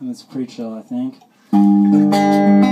And it's pretty chill, I think.